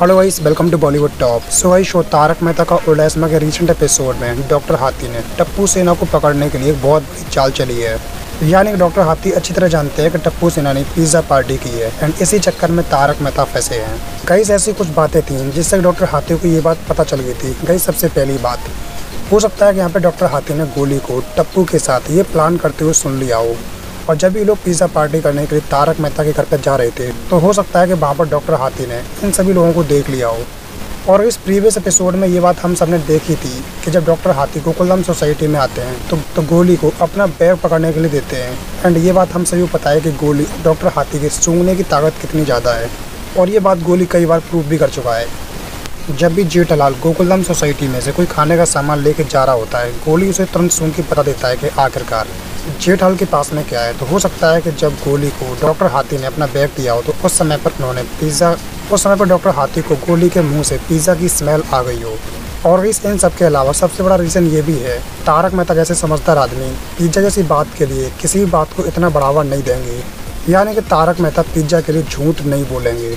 Hello guys welcome to Bollywood top so भाई show Tarak Mehta का उल्टा के रिसेंट एपिसोड में डॉक्टर हाथी ने टप्पू सेना को पकड़ने के लिए बहुत बड़ी चाल चली है। यानी कि डॉक्टर हाथी अच्छी तरह जानते हैं कि टप्पू सेना ने पिज़्ज़ा पार्टी की है एंड इसी चक्कर में तारक मेहता फंसे हैं। कई ऐसी कुछ बातें थी जिससे डॉक्टर हाथी को ये बात पता चल गई थी। गई सबसे पहली बात, हो सकता है कि यहाँ पे डॉक्टर हाथी ने गोली को टप्पू के साथ ये प्लान करते हुए सुन लिया हो। और जब ये लोग पिज़्ज़ा पार्टी करने के लिए तारक मेहता के घर पर जा रहे थे तो हो सकता है कि वहाँ पर डॉक्टर हाथी ने इन सभी लोगों को देख लिया हो। और इस प्रीवियस एपिसोड में ये बात हम सबने देखी थी कि जब डॉक्टर हाथी गोकुलधाम सोसाइटी में आते हैं तो तो गोली को अपना बैग पकड़ने के लिए देते हैं। एंड ये बात हम सभी को पता है कि गोली डॉक्टर हाथी के सूंघने की ताकत कितनी ज़्यादा है। और ये बात गोली कई बार प्रूव भी कर चुका है। जब भी जेठालाल गोकुलधाम सोसाइटी में से कोई खाने का सामान लेके जा रहा होता है, गोली उसे तुरंत सूंघ के पता देता है कि आखिरकार जेठाल के पास में क्या है? तो हो सकता है कि जब गोली को डॉक्टर हाथी ने अपना बैग दिया हो तो उस समय पर उन्होंने पिज़्ज़ा, उस समय पर डॉक्टर हाथी को गोली के मुँह से पिज़्ज़ा की स्मेल आ गई हो। और इस इन सब के अलावा सबसे बड़ा रीज़न ये भी है, तारक मेहता जैसे समझदार आदमी पिज़्ज़ा जैसी बात के लिए किसी भी बात को इतना बढ़ावा नहीं देंगे। यानी कि तारक मेहता पिज़्ज़ा के लिए झूठ नहीं बोलेंगे।